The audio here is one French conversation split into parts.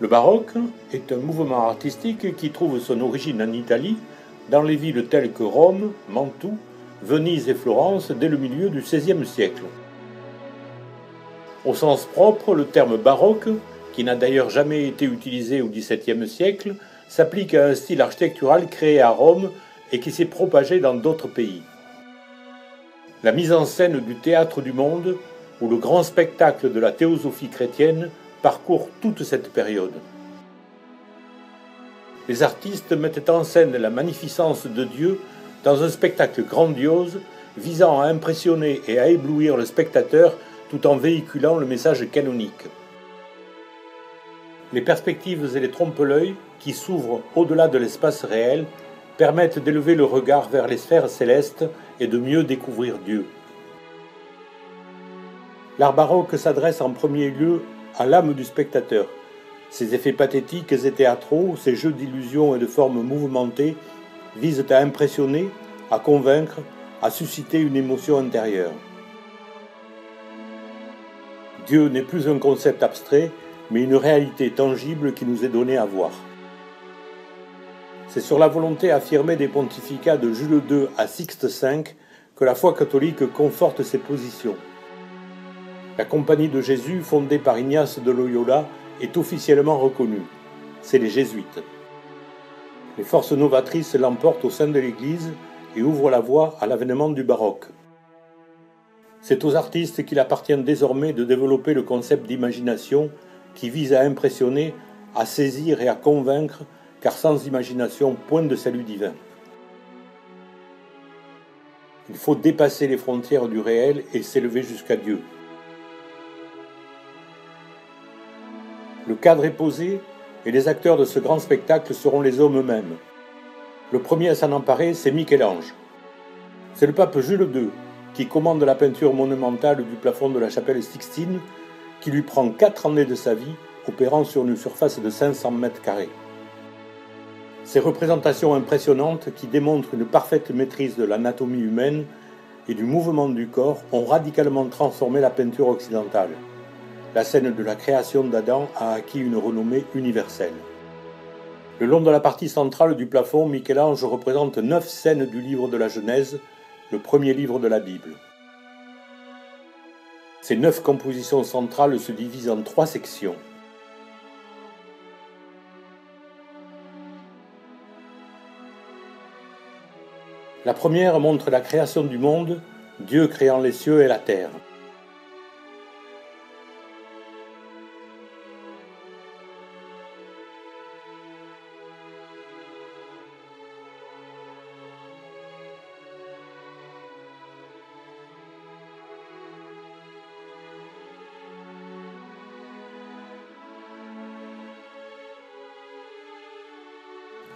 Le baroque est un mouvement artistique qui trouve son origine en Italie, dans les villes telles que Rome, Mantoue, Venise et Florence dès le milieu du XVIe siècle. Au sens propre, le terme baroque, qui n'a d'ailleurs jamais été utilisé au XVIIe siècle, s'applique à un style architectural créé à Rome et qui s'est propagé dans d'autres pays. La mise en scène du théâtre du monde, ou le grand spectacle de la théosophie chrétienne, parcourt toute cette période. Les artistes mettent en scène la magnificence de Dieu dans un spectacle grandiose visant à impressionner et à éblouir le spectateur tout en véhiculant le message canonique. Les perspectives et les trompe-l'œil qui s'ouvrent au-delà de l'espace réel permettent d'élever le regard vers les sphères célestes et de mieux découvrir Dieu. L'art baroque s'adresse en premier lieu à l'âme du spectateur. Ses effets pathétiques et théâtraux, ses jeux d'illusions et de formes mouvementées visent à impressionner, à convaincre, à susciter une émotion intérieure. Dieu n'est plus un concept abstrait, mais une réalité tangible qui nous est donnée à voir. C'est sur la volonté affirmée des pontificats de Jules II à Sixte V que la foi catholique conforte ses positions. La Compagnie de Jésus, fondée par Ignace de Loyola, est officiellement reconnue. C'est les jésuites. Les forces novatrices l'emportent au sein de l'Église et ouvrent la voie à l'avènement du baroque. C'est aux artistes qu'il appartient désormais de développer le concept d'imagination qui vise à impressionner, à saisir et à convaincre, car sans imagination, point de salut divin. Il faut dépasser les frontières du réel et s'élever jusqu'à Dieu. Le cadre est posé et les acteurs de ce grand spectacle seront les hommes eux-mêmes. Le premier à s'en emparer, c'est Michel-Ange. C'est le pape Jules II qui commande la peinture monumentale du plafond de la chapelle Sixtine, qui lui prend quatre années de sa vie, opérant sur une surface de 500 mètres carrés. Ces représentations impressionnantes, qui démontrent une parfaite maîtrise de l'anatomie humaine et du mouvement du corps, ont radicalement transformé la peinture occidentale. La scène de la création d'Adam a acquis une renommée universelle. Le long de la partie centrale du plafond, Michel-Ange représente neuf scènes du livre de la Genèse, le premier livre de la Bible. Ces neuf compositions centrales se divisent en trois sections. La première montre la création du monde, Dieu créant les cieux et la terre.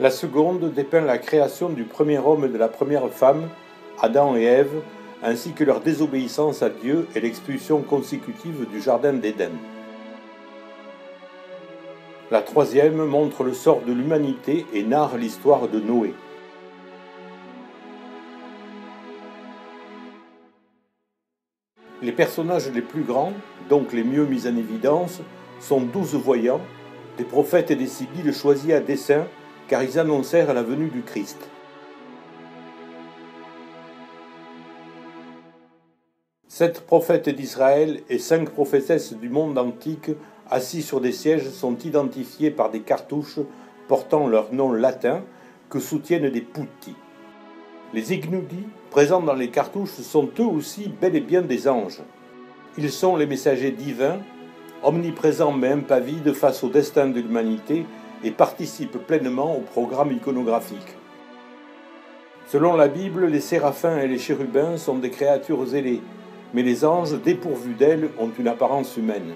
La seconde dépeint la création du premier homme et de la première femme, Adam et Ève, ainsi que leur désobéissance à Dieu et l'expulsion consécutive du Jardin d'Éden. La troisième montre le sort de l'humanité et narre l'histoire de Noé. Les personnages les plus grands, donc les mieux mis en évidence, sont douze voyants, des prophètes et des sibylles choisis à dessein car ils annoncèrent la venue du Christ. Sept prophètes d'Israël et cinq prophétesses du monde antique assis sur des sièges sont identifiés par des cartouches portant leur nom latin que soutiennent des putti. Les ignudis présents dans les cartouches sont eux aussi bel et bien des anges. Ils sont les messagers divins, omniprésents mais impavides face au destin de l'humanité et participe pleinement au programme iconographique. Selon la Bible, les séraphins et les chérubins sont des créatures ailées, mais les anges, dépourvus d'elles, ont une apparence humaine.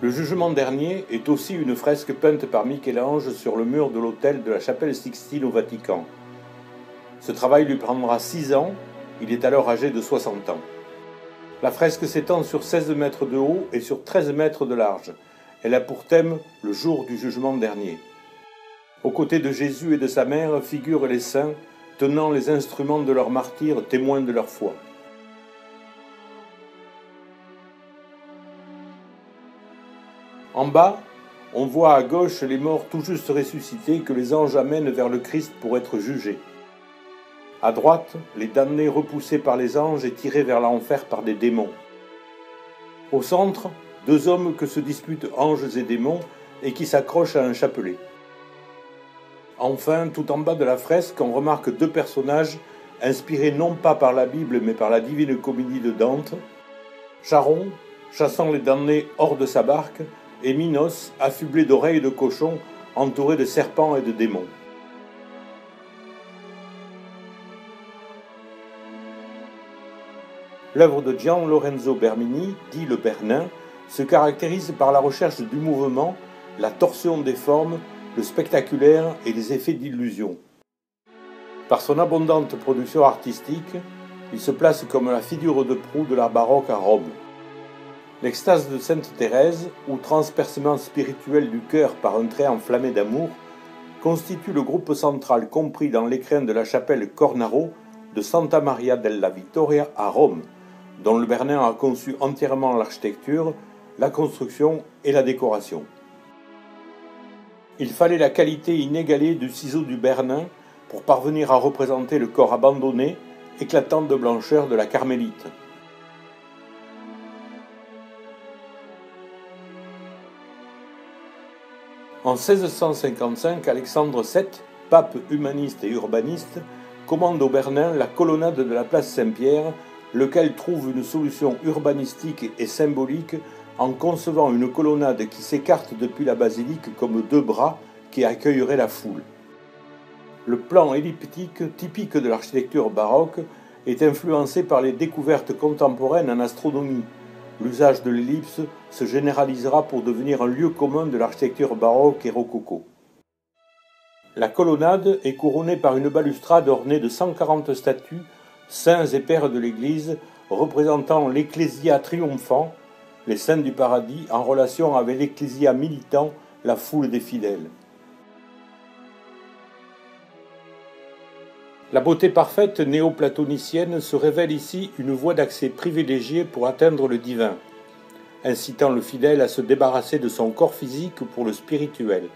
Le jugement dernier est aussi une fresque peinte par Michel-Ange sur le mur de l'autel de la chapelle Sixtine au Vatican. Ce travail lui prendra six ans il est alors âgé de 60 ans. La fresque s'étend sur 16 mètres de haut et sur 13 mètres de large. Elle a pour thème le jour du jugement dernier. Aux côtés de Jésus et de sa mère figurent les saints tenant les instruments de leur martyr, témoins de leur foi. En bas, on voit à gauche les morts tout juste ressuscités que les anges amènent vers le Christ pour être jugés. À droite, les damnés repoussés par les anges et tirés vers l'enfer par des démons. Au centre, deux hommes que se disputent anges et démons et qui s'accrochent à un chapelet. Enfin, tout en bas de la fresque, on remarque deux personnages inspirés non pas par la Bible mais par la divine comédie de Dante. Charon, chassant les damnés hors de sa barque, et Minos, affublé d'oreilles de cochon, entouré de serpents et de démons. L'œuvre de Gian Lorenzo Bermini, dit le Bernin, se caractérise par la recherche du mouvement, la torsion des formes, le spectaculaire et les effets d'illusion. Par son abondante production artistique, il se place comme la figure de proue de l'art baroque à Rome. L'extase de Sainte Thérèse, ou transpercement spirituel du cœur par un trait enflammé d'amour, constitue le groupe central compris dans l'écrin de la chapelle Cornaro de Santa Maria della Vittoria à Rome, dont le Bernin a conçu entièrement l'architecture, la construction et la décoration. Il fallait la qualité inégalée du ciseau du Bernin pour parvenir à représenter le corps abandonné, éclatant de blancheur de la carmélite. En 1655, Alexandre VII, pape humaniste et urbaniste, commande au Bernin la colonnade de la place Saint-Pierre, lequel trouve une solution urbanistique et symbolique en concevant une colonnade qui s'écarte depuis la basilique comme deux bras qui accueilleraient la foule. Le plan elliptique, typique de l'architecture baroque, est influencé par les découvertes contemporaines en astronomie, l'usage de l'ellipse se généralisera pour devenir un lieu commun de l'architecture baroque et rococo. La colonnade est couronnée par une balustrade ornée de 140 statues, saints et pères de l'Église, représentant l'Ecclésia triomphant, les saints du paradis, en relation avec l'Ecclésia militant, la foule des fidèles. La beauté parfaite néo-platonicienne se révèle ici une voie d'accès privilégiée pour atteindre le divin, incitant le fidèle à se débarrasser de son corps physique pour le spirituel.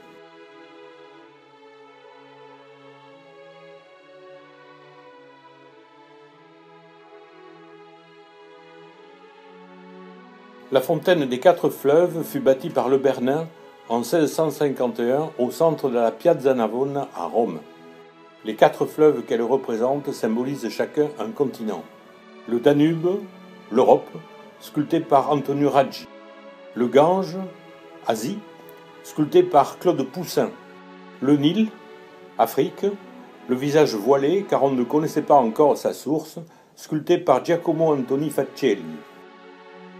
La fontaine des quatre fleuves fut bâtie par le Bernin en 1651 au centre de la Piazza Navona à Rome. Les quatre fleuves qu'elle représente symbolisent chacun un continent. Le Danube, l'Europe, sculpté par Antonio Raggi. Le Gange, Asie, sculpté par Claude Poussin. Le Nil, Afrique, le visage voilé car on ne connaissait pas encore sa source, sculpté par Giacomo Antoni Faccelli.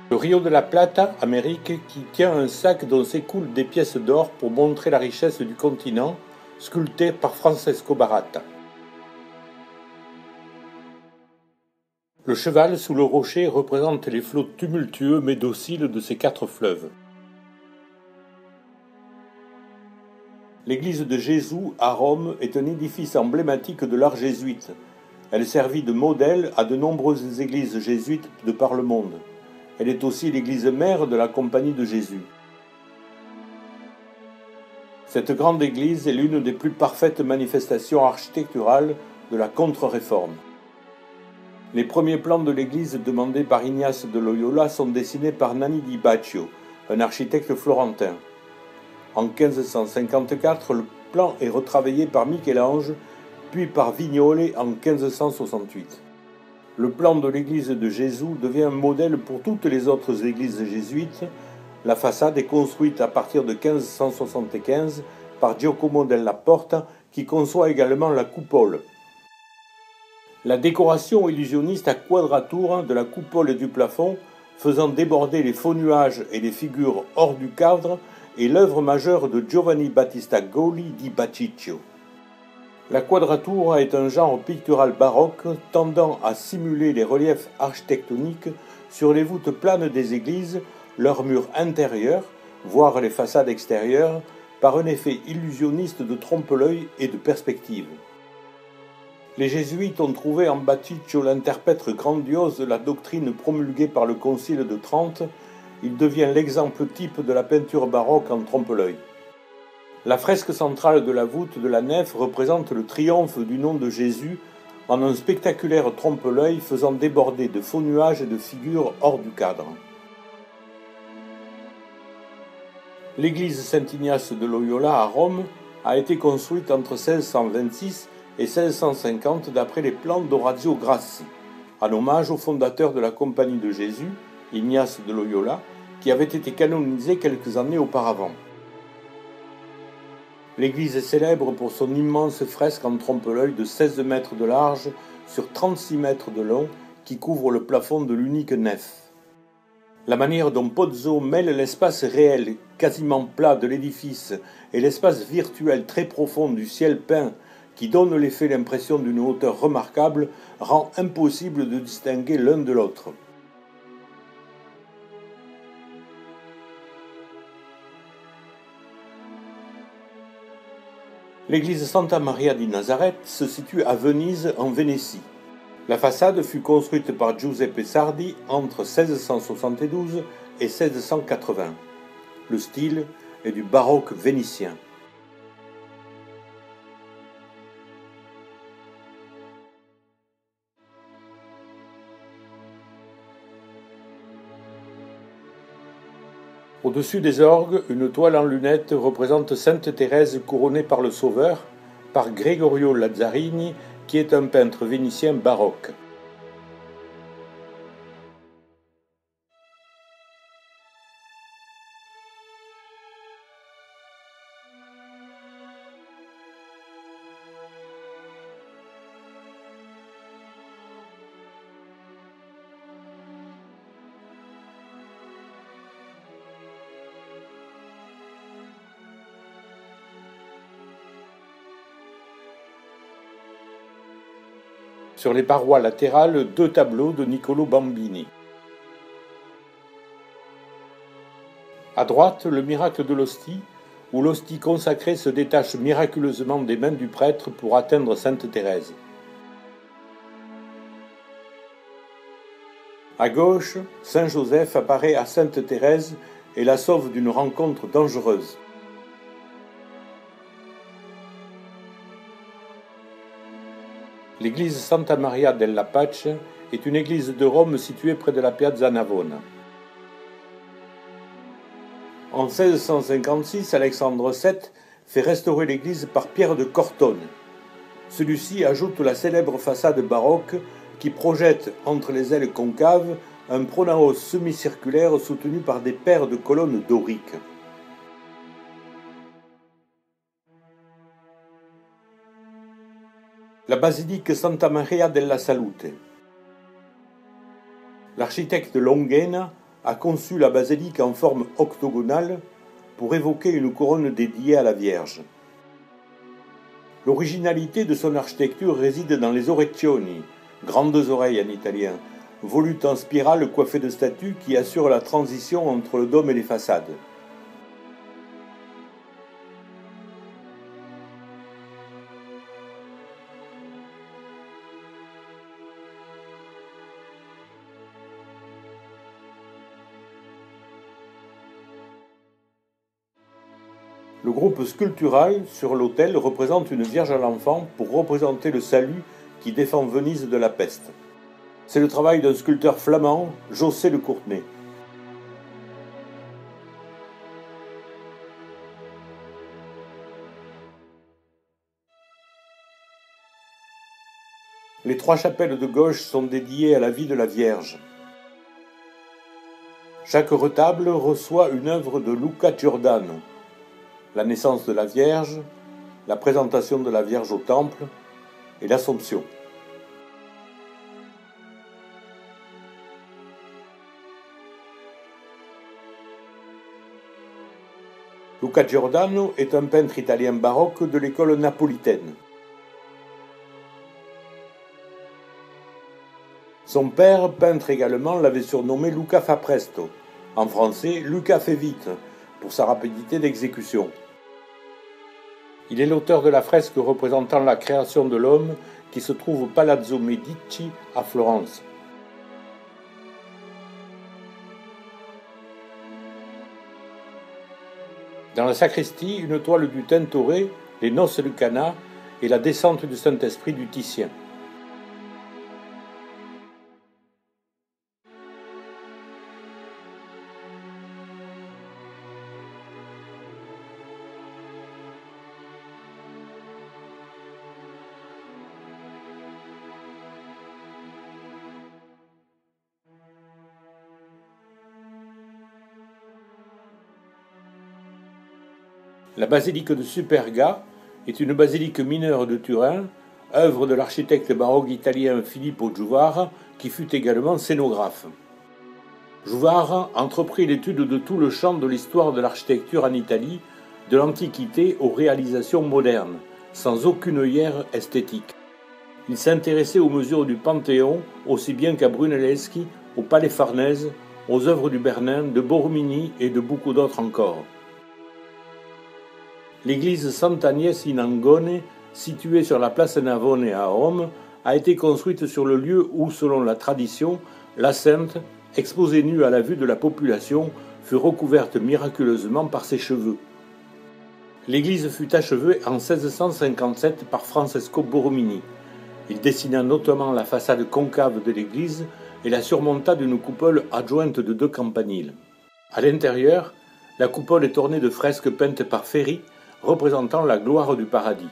Le Rio de la Plata, Amérique, qui tient un sac dont s'écoulent des pièces d'or pour montrer la richesse du continent, sculpté par Francesco Baratta. Le cheval sous le rocher représente les flots tumultueux mais dociles de ces quatre fleuves. L'église de Jésus à Rome est un édifice emblématique de l'art jésuite. Elle servit de modèle à de nombreuses églises jésuites de par le monde. Elle est aussi l'église mère de la Compagnie de Jésus. Cette grande église est l'une des plus parfaites manifestations architecturales de la contre-réforme. Les premiers plans de l'église demandés par Ignace de Loyola sont dessinés par Nanni di Baccio, un architecte florentin. En 1554, le plan est retravaillé par Michel-Ange, puis par Vignole en 1568. Le plan de l'église de Jésus devient un modèle pour toutes les autres églises jésuites la façade est construite à partir de 1575 par Giacomo della Porta qui conçoit également la coupole. La décoration illusionniste à quadrature de la coupole et du plafond, faisant déborder les faux nuages et les figures hors du cadre, est l'œuvre majeure de Giovanni Battista Goli di Baciccio. La quadrature est un genre pictural baroque tendant à simuler les reliefs architectoniques sur les voûtes planes des églises leurs murs intérieurs, voire les façades extérieures, par un effet illusionniste de trompe-l'œil et de perspective. Les jésuites ont trouvé en Batticcio l'interprète grandiose de la doctrine promulguée par le Concile de Trente. Il devient l'exemple type de la peinture baroque en trompe-l'œil. La fresque centrale de la voûte de la nef représente le triomphe du nom de Jésus en un spectaculaire trompe-l'œil faisant déborder de faux nuages et de figures hors du cadre. L'église Saint-Ignace de Loyola à Rome a été construite entre 1626 et 1650 d'après les plans d'Orazio Grassi, en hommage au fondateur de la Compagnie de Jésus, Ignace de Loyola, qui avait été canonisé quelques années auparavant. L'église est célèbre pour son immense fresque en trompe-l'œil de 16 mètres de large sur 36 mètres de long qui couvre le plafond de l'unique nef. La manière dont Pozzo mêle l'espace réel, quasiment plat de l'édifice, et l'espace virtuel très profond du ciel peint qui donne l'effet l'impression d'une hauteur remarquable, rend impossible de distinguer l'un de l'autre. L'église Santa Maria di Nazareth se situe à Venise, en Vénétie. La façade fut construite par Giuseppe Sardi entre 1672 et 1680. Le style est du baroque vénitien. Au-dessus des orgues, une toile en lunettes représente Sainte Thérèse couronnée par le Sauveur, par Gregorio Lazzarini, qui est un peintre vénitien baroque. Sur les parois latérales, deux tableaux de Niccolo Bambini. À droite, le miracle de l'hostie, où l'hostie consacrée se détache miraculeusement des mains du prêtre pour atteindre Sainte Thérèse. À gauche, Saint Joseph apparaît à Sainte Thérèse et la sauve d'une rencontre dangereuse. L'église Santa Maria della Pace est une église de Rome située près de la Piazza Navona. En 1656, Alexandre VII fait restaurer l'église par Pierre de Cortone. Celui-ci ajoute la célèbre façade baroque qui projette entre les ailes concaves un pronaos semi-circulaire soutenu par des paires de colonnes doriques. La basilique Santa Maria della Salute. L'architecte Longhena a conçu la basilique en forme octogonale pour évoquer une couronne dédiée à la Vierge. L'originalité de son architecture réside dans les orecchioni, grandes oreilles en italien, volutes en spirale coiffées de statues qui assurent la transition entre le dôme et les façades. Le groupe sculptural sur l'autel représente une Vierge à l'enfant pour représenter le salut qui défend Venise de la peste. C'est le travail d'un sculpteur flamand, José de Courtenay. Les trois chapelles de gauche sont dédiées à la vie de la Vierge. Chaque retable reçoit une œuvre de Luca Giordano, la naissance de la Vierge, la présentation de la Vierge au Temple et l'Assomption. Luca Giordano est un peintre italien baroque de l'école napolitaine. Son père, peintre également, l'avait surnommé Luca fa presto, en français Luca fait vite, pour sa rapidité d'exécution. Il est l'auteur de la fresque représentant la création de l'homme qui se trouve au Palazzo Medici à Florence. Dans la sacristie, une toile du Tintoret, les noces de Cana et la descente du Saint-Esprit du Titien. La basilique de Superga est une basilique mineure de Turin, œuvre de l'architecte baroque italien Filippo Juvara, qui fut également scénographe. Juvara entreprit l'étude de tout le champ de l'histoire de l'architecture en Italie, de l'Antiquité aux réalisations modernes, sans aucune œillère esthétique. Il s'intéressait aux mesures du Panthéon aussi bien qu'à Brunelleschi, au Palais Farnèse, aux œuvres du Bernin, de Borromini et de beaucoup d'autres encore. L'église Sant'Agnès in Angone, située sur la place Navone à Rome, a été construite sur le lieu où, selon la tradition, la sainte, exposée nue à la vue de la population, fut recouverte miraculeusement par ses cheveux. L'église fut achevée en 1657 par Francesco Borromini. Il dessina notamment la façade concave de l'église et la surmonta d'une coupole adjointe de deux campaniles. À l'intérieur, la coupole est ornée de fresques peintes par Ferry représentant la gloire du paradis.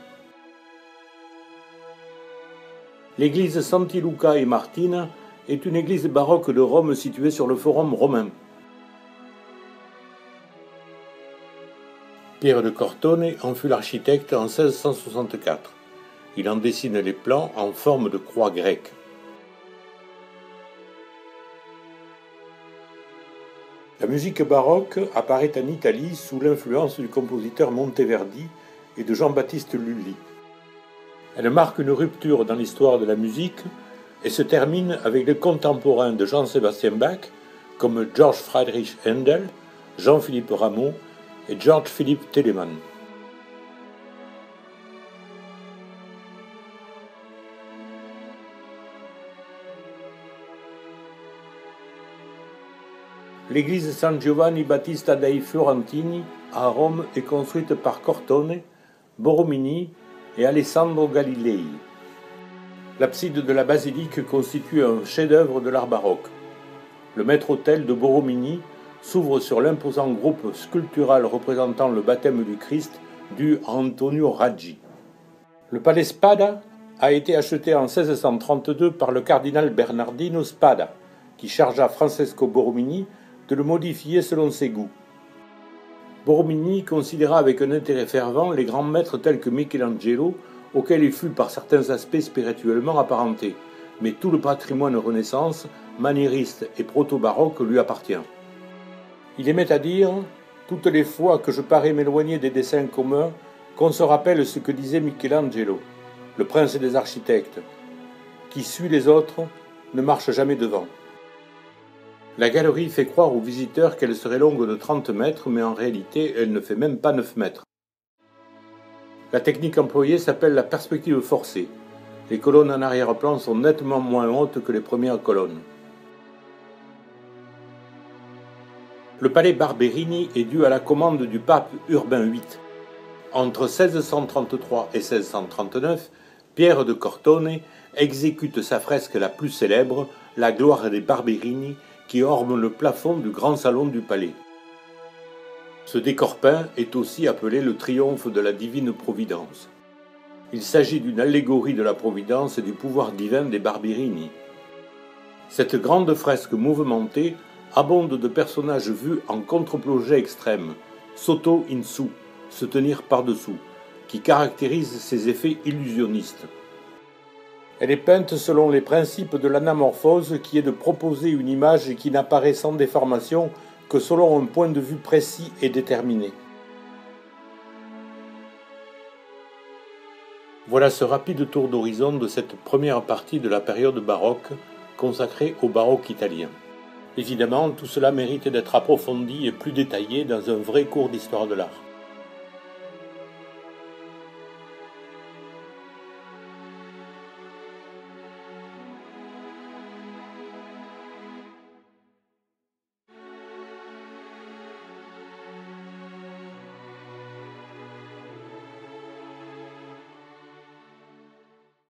L'église Santi Luca et Martina est une église baroque de Rome située sur le forum romain. Pierre de Cortone en fut l'architecte en 1664. Il en dessine les plans en forme de croix grecque. La musique baroque apparaît en Italie sous l'influence du compositeur Monteverdi et de Jean-Baptiste Lully. Elle marque une rupture dans l'histoire de la musique et se termine avec les contemporains de Jean-Sébastien Bach comme George Friedrich Handel, Jean-Philippe Rameau et George Philippe Telemann. L'église San Giovanni Battista dei Fiorentini à Rome est construite par Cortone, Borromini et Alessandro Galilei. L'abside de la basilique constitue un chef-d'œuvre de l'art baroque. Le maître-autel de Borromini s'ouvre sur l'imposant groupe sculptural représentant le baptême du Christ à Antonio Raggi. Le palais Spada a été acheté en 1632 par le cardinal Bernardino Spada, qui chargea Francesco Borromini de le modifier selon ses goûts. Borromini considéra avec un intérêt fervent les grands maîtres tels que Michelangelo, auxquels il fut par certains aspects spirituellement apparenté, mais tout le patrimoine Renaissance, maniériste et proto-baroque lui appartient. Il aimait à dire Toutes les fois que je parais m'éloigner des dessins communs, qu'on se rappelle ce que disait Michelangelo, le prince des architectes, qui suit les autres ne marche jamais devant. La galerie fait croire aux visiteurs qu'elle serait longue de 30 mètres, mais en réalité, elle ne fait même pas 9 mètres. La technique employée s'appelle la perspective forcée. Les colonnes en arrière-plan sont nettement moins hautes que les premières colonnes. Le palais Barberini est dû à la commande du pape Urbain VIII. Entre 1633 et 1639, Pierre de Cortone exécute sa fresque la plus célèbre, La gloire des Barberini, qui orne le plafond du grand salon du palais. Ce décor peint est aussi appelé le triomphe de la divine Providence. Il s'agit d'une allégorie de la Providence et du pouvoir divin des Barberini. Cette grande fresque mouvementée abonde de personnages vus en contre-plongée extrême, soto in su, se tenir par-dessous, qui caractérisent ces effets illusionnistes. Elle est peinte selon les principes de l'anamorphose qui est de proposer une image qui n'apparaît sans déformation que selon un point de vue précis et déterminé. Voilà ce rapide tour d'horizon de cette première partie de la période baroque consacrée au baroque italien. Évidemment, tout cela mérite d'être approfondi et plus détaillé dans un vrai cours d'histoire de l'art.